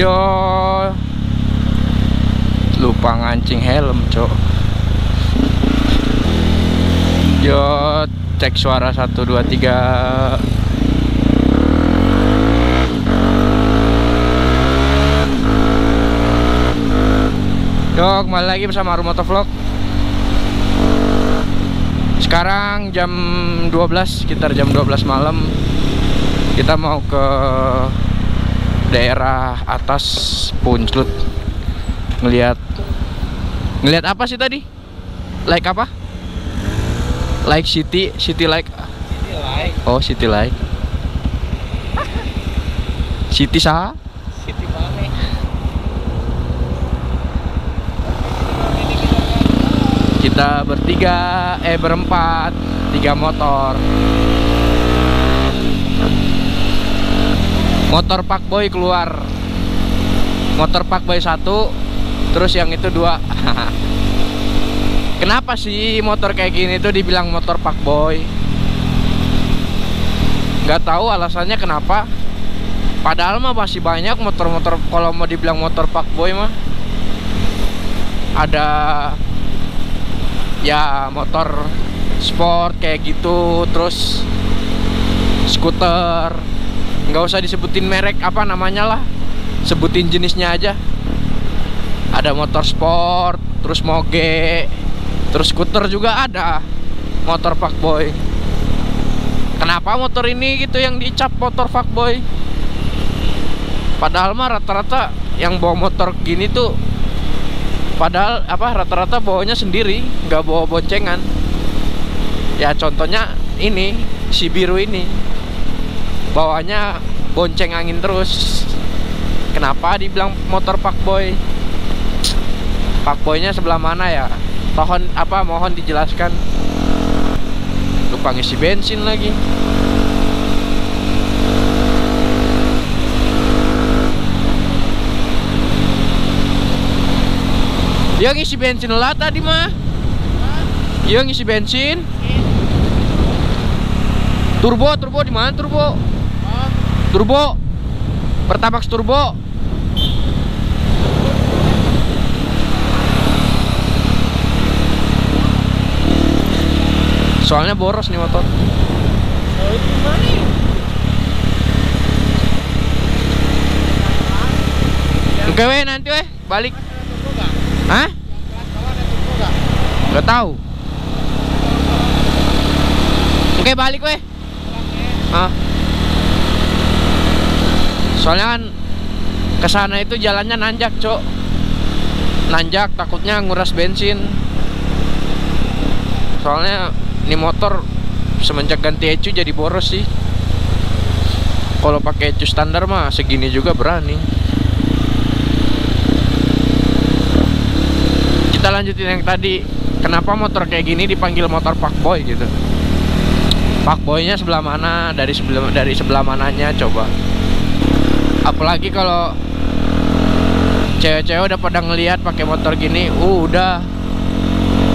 Yo. Lupa ngancing helm cok. Yo Cek suara 1, 2, 3 Yo kembali lagi bersama Arum Motovlog Sekarang jam 12 Sekitar jam 12 malam. Kita mau ke Daerah atas Punclut. Ngeliat Ngeliat apa sih tadi? Like apa? Like City City like. Like. Oh City like. City sah City mana? Kita bertiga Eh berempat Tiga motor Motor Pak Boy keluar. Motor Pak Boy satu Terus yang itu dua. Kenapa sih motor kayak gini tuh dibilang motor Pak Boy? Gak tahu alasannya kenapa. Padahal mah masih banyak motor-motor Kalau mau dibilang motor Pak Boy mah. Ada ya motor sport kayak gitu terus skuter nggak usah disebutin merek apa namanya lah. Sebutin jenisnya aja. Ada motor sport terus moge terus skuter juga ada. Motor fuckboy. Kenapa motor ini gitu yang dicap motor fuckboy? Padahal mah rata-rata yang bawa motor gini tuh Padahal apa rata-rata bawanya sendiri, nggak bawa boncengan. Ya contohnya ini si biru ini, bawanya bonceng angin terus. Kenapa dibilang motor Pak Boy? Pak Boynya sebelah mana ya? Mohon apa? Mohon dijelaskan. Lupa ngisi bensin lagi. Dia ngisi bensin lah tadi mah. Dia ngisi bensin. Turbo, turbo di mana turbo? Turbo. Pertamax turbo. Soalnya boros nih motor. Oke weh nanti weh balik. Hah? gak? Tahu. Oke balik weh. Ah. Soalnya kan ke sana itu jalannya nanjak, Cok. Nanjak takutnya nguras bensin. Soalnya ini motor semenjak ganti ecu jadi boros sih. Kalau pakai ecu standar mah segini juga berani. Kita lanjutin yang tadi. Kenapa motor kayak gini dipanggil motor Pak Boy gitu? Pak Boynya sebelah mana? Dari sebelah dari sebelah mananya coba? Apalagi kalau cewek-cewek udah pada ngelihat pakai motor gini, uh, udah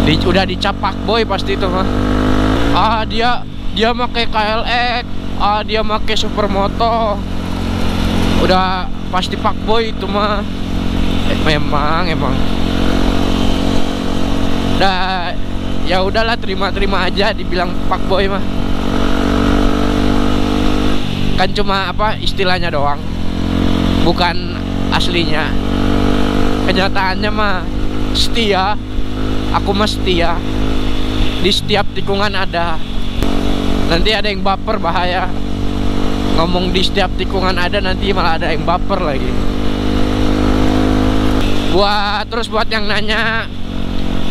di, udah dicap Pak Boy pasti itu mah. Ah dia dia pakai KLX, ah dia pakai supermoto. Udah pasti Pak Boy itu mah. Eh, memang emang. Udah ya udahlah terima-terima aja dibilang Pak Boy mah. Kan cuma apa istilahnya doang. Bukan aslinya. Kenyataannya mah setia. Aku mah setia. Di setiap tikungan ada. Nanti ada yang baper bahaya. Ngomong di setiap tikungan ada nanti malah ada yang baper lagi. Buat terus buat yang nanya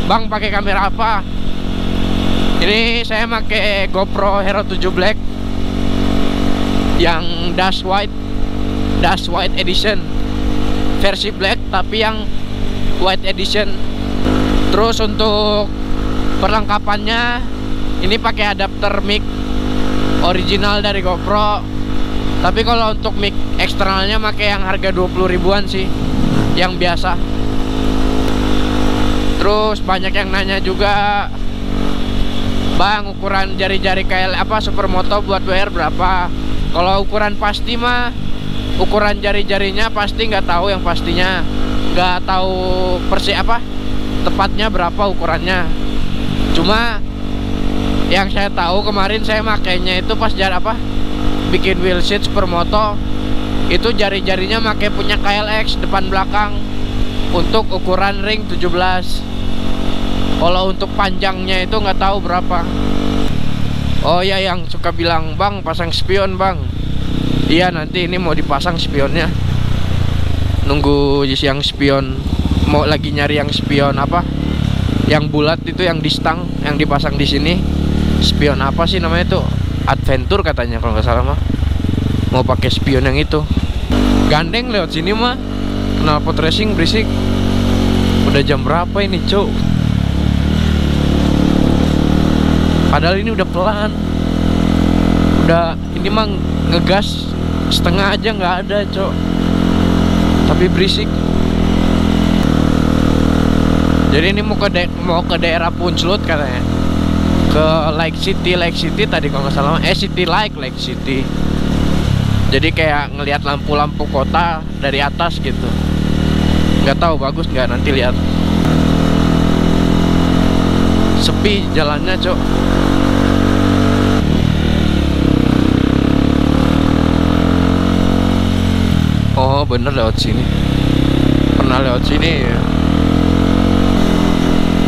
Bang pakai kamera apa? Ini saya pakai GoPro Hero 7 Black yang dash white dash white edition versi black tapi yang white edition. Terus untuk perlengkapannya ini pakai adapter mic original dari GoPro. Tapi kalau untuk mic eksternalnya pakai yang harga 20 ribuan sih, yang biasa. Terus banyak yang nanya juga Bang ukuran jari-jari KL apa supermoto buat WR berapa Kalau ukuran pasti mah ukuran jari-jarinya pasti nggak tahu yang pastinya nggak tahu persis apa tepatnya berapa ukurannya. Cuma yang saya tahu kemarin saya makainya itu pas jar apa bikin wheel seat supermoto itu jari-jarinya pakai punya KLX depan belakang untuk ukuran ring 17 kalau untuk panjangnya itu nggak tahu berapa. Oh ya yang suka bilang bang pasang spion bang iya nanti ini mau dipasang spionnya. Nunggu yang spion mau lagi nyari yang spion apa? Yang bulat itu yang di stang yang dipasang di sini. Spion apa sih namanya tuh adventure katanya kalau nggak salah mah. Mau pakai spion yang itu. Gandeng lewat sini mah. Knalpot racing berisik. Udah jam berapa ini cuk? Padahal ini udah pelan. Udah ini mah ngegas setengah aja nggak ada cok. Tapi berisik. Jadi ini mau ke mau ke daerah Punclut katanya. Ke Lake City Lake City tadi kalau nggak salah. Eh City Lake Lake City. Jadi kayak ngelihat lampu-lampu kota dari atas gitu. Nggak tahu bagus nggak? Nanti lihat. Sepi jalannya cok oh bener lewat sini. Pernah lewat sini ya.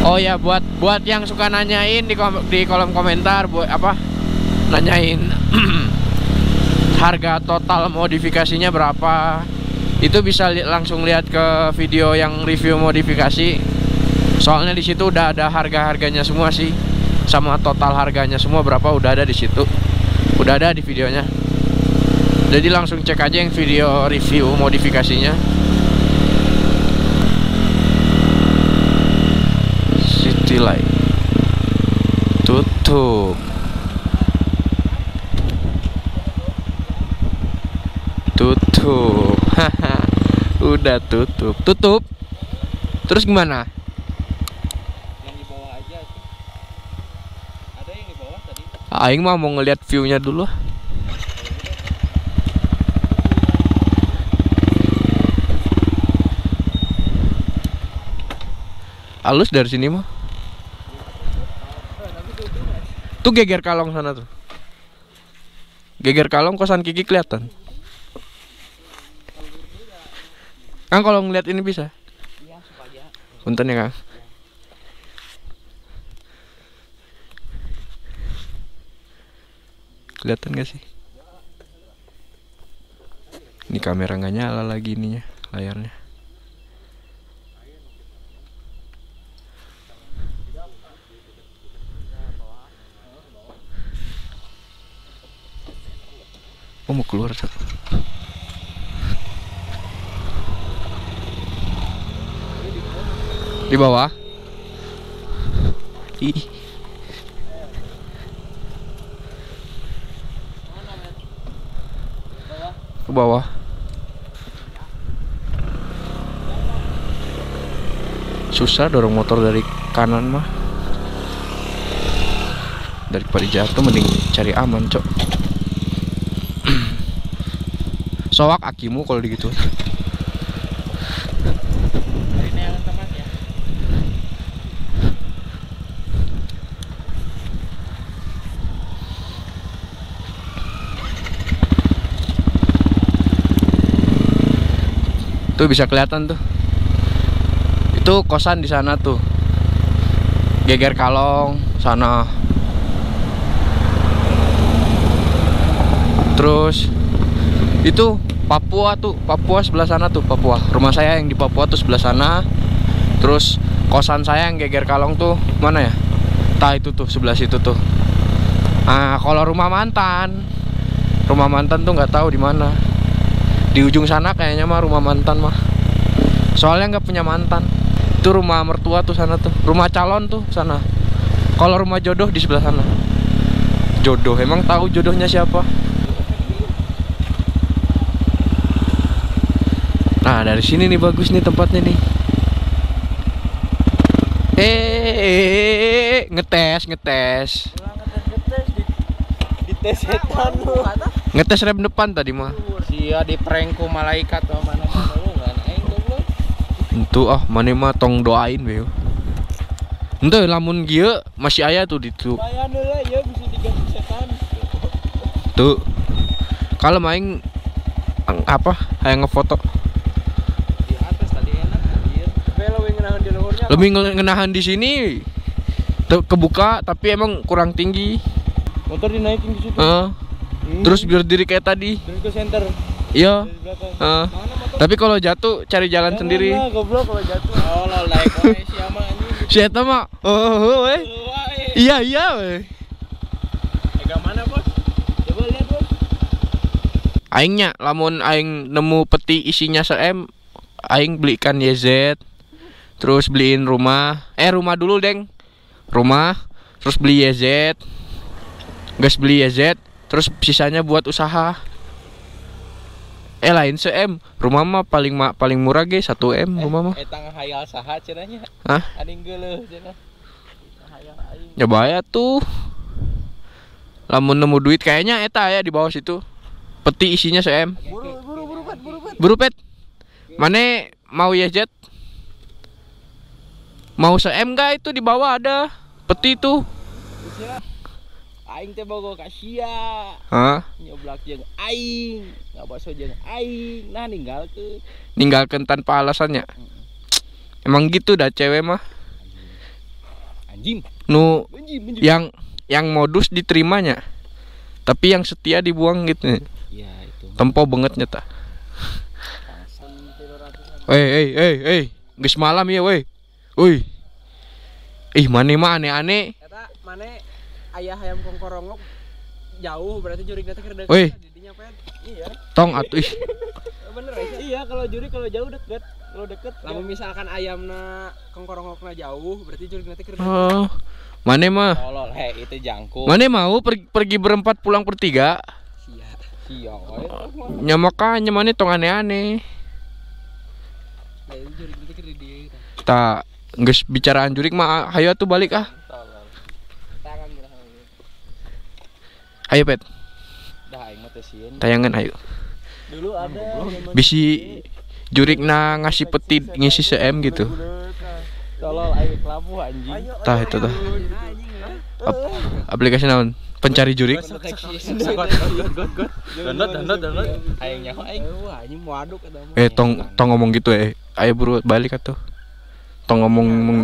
oh ya buat buat yang suka nanyain di kom- di kolom komentar buat apa nanyain harga total modifikasinya berapa. Itu bisa li- langsung lihat ke video yang review modifikasi. Soalnya di situ udah ada harga harganya semua sih. Sama total harganya semua berapa udah ada di situ. Udah ada di videonya jadi langsung cek aja yang video review modifikasinya. City Light tutup. Tutup. Haha. udah tutup. Tutup. Terus gimana? Yang di bawah aja. Sih. Ada yang di bawah tadi. Aing mah mau ngeliat view-nya dulu Halus dari sini mah Tuh geger kalong sana tuh. Geger kalong kosan Kiki kelihatan. Kang kalau ngeliat ini bisa? Punten ya Kang. Kelihatan gak sih? Ini kamera nggak nyala lagi ininya layarnya. Oh mau keluar Cok. Di bawah? Ih. Ke bawah. Susah dorong motor dari kanan mah. Daripada jatuh mending cari aman, Cok. Soak akimu kalau gitu. Tuh bisa kelihatan tuh. Itu kosan di sana tuh. Geger Kalong sana. Terus itu Papua tuh, Papua sebelah sana tuh, Papua. Rumah saya yang di Papua tuh sebelah sana. Terus kosan saya yang Geger Kalong tuh mana ya? Tah itu tuh sebelah situ tuh. Nah, kalau rumah mantan, rumah mantan tuh nggak tahu di mana di ujung sana kayaknya mah rumah mantan mah soalnya nggak punya mantan itu rumah mertua tuh sana tuh rumah calon tuh sana kalau rumah jodoh di sebelah sana jodoh emang tahu jodohnya siapa dari sini nih bagus nih tempatnya nih eh ngetes ngetes Pulang ngetes di di tes setan lu. Ngetes rem depan tadi mah. Sia di prank ku malaikat mah lu aing goblok. Itu ah mana mah tong doain weh. Ente lamun gieu masih aya tuh di tuh. Ya bisa diganti setan. Tuh. Kalau main apa? Hayang ngefoto. Di atas tadi enak anjir. Belo yang ngenahan di luhurnya. Lebih nge- ngenahan di sini. Kebuka tapi emang kurang tinggi. Motor dinaikin ke situ. Heeh. Hmm. Terus biar diri kayak tadi. terus ke center Iya. motor? Tapi kalau jatuh cari jalan Jangan sendiri. lah, goblok kalau jatuh. Oh, lo naik wae si ama anjing. Si eta mah, oh, oh, oh, weh. Wae. Iya iya weh. Pegang mana, Bos? Coba lihat, Bos. Aingnya lamun aing nemu peti isinya se-M, aing belikan YZ. Terus beliin rumah. Eh rumah dulu, Deng. Rumah, terus beli YZ. Gas beli YZ, terus sisanya buat usaha. Eh lain se-M. Rumah mah paling ma paling murah ge 1M rumah mah. Eh, tang hayal saha cenanya. Hah? Aing geuleuh cenah. Ya bahaya tuh. Lamun nemu duit kayaknya eta ya di bawah situ. Peti isinya se-M. Buru buru buru pet buru pet. Buru pet. Mana mau YZ? Mau se-M gak itu di bawah ada peti. Sia. Aing teh bogo ka sia. Hah? Nyoblak jeung aing. Ngabaso jeung aing. Nah ninggalkeun. Ninggalkan tanpa alasannya. Emang gitu dah cewek mah. Anjing. Nu yang yang modus diterimanya. Tapi yang setia dibuang gitu. Ya itu. Tempo banget nyata. Weh, eh, eh, eh, geus malam ya, weh. Woi. Ih, mana mah aneh-aneh. Eta mana ayah ayam kongkorongok jauh berarti jurik nanti keur deket Woi. jadinya pet. Iya. Tong atuh ih. Bener ya. Iya kalau juri kalau jauh deket. Kalau deket Lamun misalkan ayamna kongkorongokna jauh berarti jurik nanti keur. Oh. Mana mah? Tolol, he itu jangkung. Mana mau pergi, pergi berempat pulang bertiga? Sia. Siang wae. Ya makanya mana tong aneh-aneh. Tak geus bicaraan jurik mah hayo tuh balik ah. Ayo pet, Dah aing mah teh sieun. tayangan ayo. Dulu ada Bisi jurik na ngasih peti ngisi CM gitu. Tolol aing kelabu anjing. Tah itu tah. Ap- aplikasi naon? Pencari jurik. Download download download. Aing nyaho aing. Eh tong tong ngomong gitu eh. Ayo buru balik atuh. Tong ngomong ngomong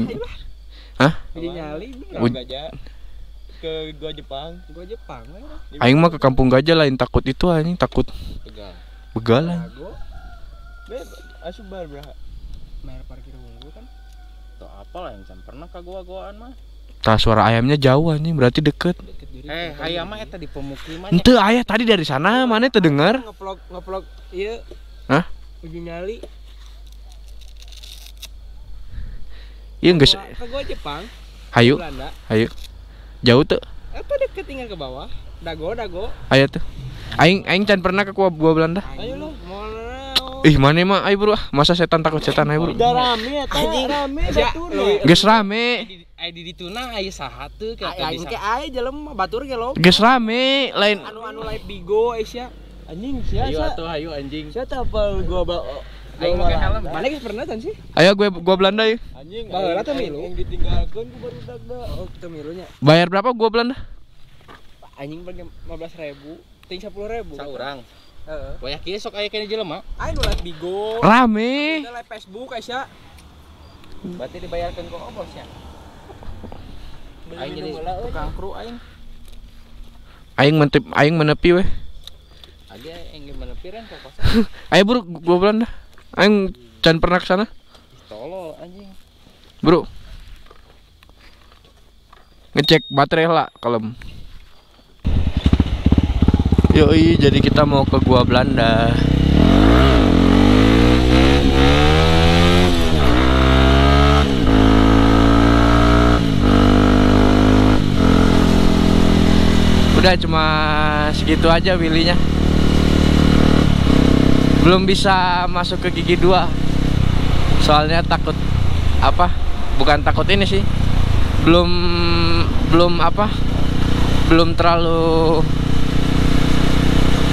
Jadi nyali ini Ud- Gajah ke gua Jepang. gua Jepang aing mah ke kampung gajah lain takut itu anjing takut begal anjing. Lago Be asup bar berapa? bayar parkir unggul kan. Tuh apa lah yang pernah ka gua-goaan mah. Tah suara ayamnya jauh anjing berarti deket. Eh, hayam mah eta di pemukiman. Ente ayah tadi dari sana mana teu dengar? Ngevlog ngevlog ieu. Hah? Uji nyali. Iya geus. Gua- Ke gua Jepang, Hayu, Belanda. hayu. Jauh tuh. Apa deket tinggal ke bawah? Dago, dago. Ayo tuh. Aing aing can pernah ke gua, gua Belanda. Ayo lu, mau? Ih, mana mah ayo bro. ah. Masa setan takut setan ayo bro. rame eta Anjing. rame lu- Geus rame. Ai di dituna aya saha teu ka Ay, aing ke ay jelema batur ge lo. Geus rame lain Anu anu live bigo Asia. anjing sia Ayo atuh hayu anjing. Teh apa gua ba Aing make helm. Mana geus pernah tan sih? Ayo gue gua Belanda ya. anjing. Baheula teh milu. Yang ditinggalkeun ku baru dagda. Oh, teu milunya. Bayar berapa gua Belanda? Anjing bagi 15.000, ting 10.000. Saurang. Heeh. Wah yakin sok aya kene jelema. Aing nu live bigo. Rame. Live Facebook Asia. Berarti dibayarkeun ku obosnya. Aing jadi tukang kru aing. Aing mentep aing menepi weh. Agi yang gimana piren kok Ayo bro, gua Belanda. Aing can pernah ke sana, tolol anjing. bro. Ngecek baterai lah kalem. Yoi, jadi kita mau ke gua Belanda. Udah cuma segitu aja Willy-nya. Belum bisa masuk ke gigi 2. Soalnya takut apa? Bukan takut ini sih. Belum belum apa? Belum terlalu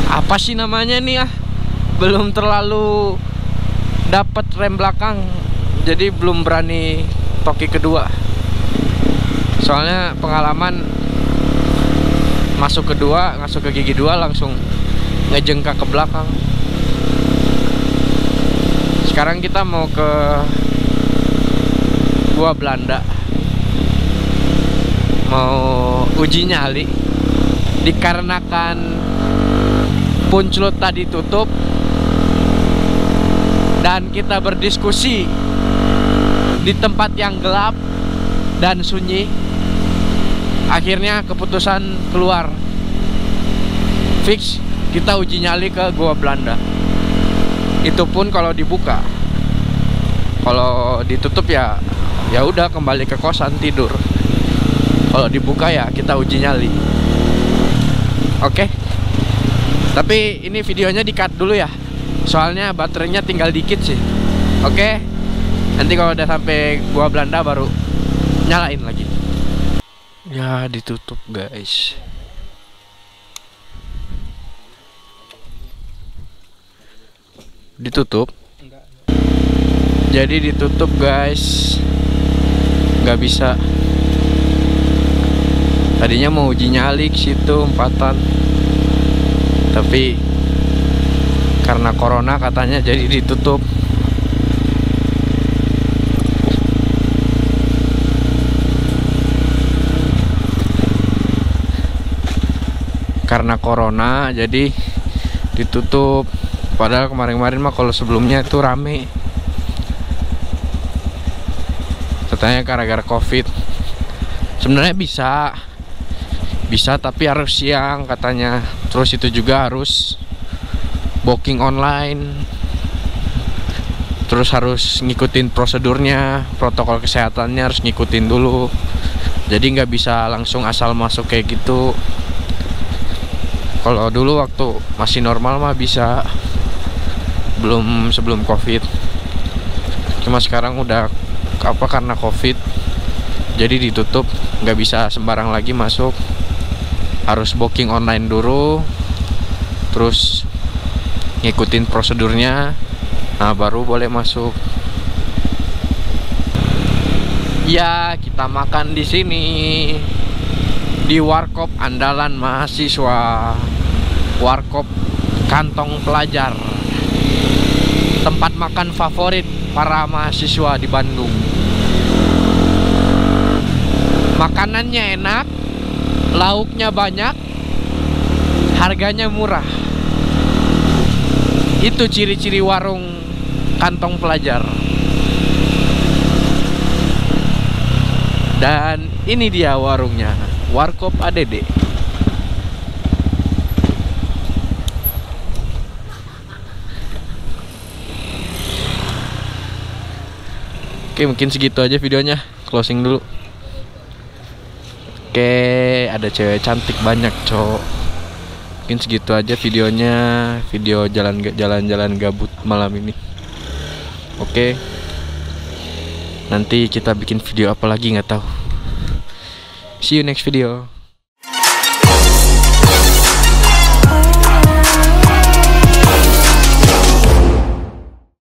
apa sih namanya nih ah belum terlalu dapat rem belakang jadi belum berani toki kedua soalnya pengalaman masuk kedua masuk ke gigi dua langsung ngejengkak ke belakang sekarang kita mau ke gua Belanda. Mau uji nyali. Dikarenakan puncelut tadi tutup. Dan kita berdiskusi di tempat yang gelap dan sunyi. Akhirnya keputusan keluar. Fix kita uji nyali ke gua Belanda itu pun kalau dibuka. Kalau ditutup ya ya udah kembali ke kosan tidur. Kalau dibuka ya kita uji nyali. Oke? Tapi ini videonya di cut dulu ya. Soalnya baterainya tinggal dikit sih. Oke? Nanti kalau udah sampai gua Belanda baru nyalain lagi. Ya ditutup guys ditutup? Jadi ditutup guys. Nggak bisa. Tadinya mau uji nyali ke situ empatan. Tapi karena corona katanya jadi ditutup. Karena corona jadi ditutup padahal kemarin-kemarin mah kalau sebelumnya itu rame. Katanya gara-gara covid. Sebenarnya bisa. Bisa tapi harus siang katanya. Terus itu juga harus booking online. Terus harus ngikutin prosedurnya protokol kesehatannya harus ngikutin dulu. Jadi nggak bisa langsung asal masuk kayak gitu. Kalau dulu waktu masih normal mah bisa belum sebelum covid. Cuma sekarang udah apa karena covid jadi ditutup nggak bisa sembarang lagi masuk. Harus booking online dulu terus ngikutin prosedurnya. Nah baru boleh masuk. Ya kita makan di sini. Di warkop andalan mahasiswa. Warkop kantong pelajar tempat makan favorit para mahasiswa di Bandung. Makanannya enak lauknya banyak harganya murah. Itu ciri-ciri warung kantong pelajar. Dan ini dia warungnya warkop ADD Oke mungkin segitu aja videonya. Closing dulu. Oke ada cewek cantik banyak cowok. Mungkin segitu aja videonya. Video jalan-jalan gabut malam ini. Oke. Nanti kita bikin video apa lagi nggak tahu. See you next video